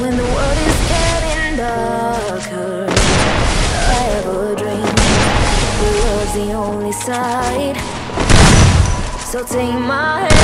when the world is getting darker. I the world's the only side. So take my hand.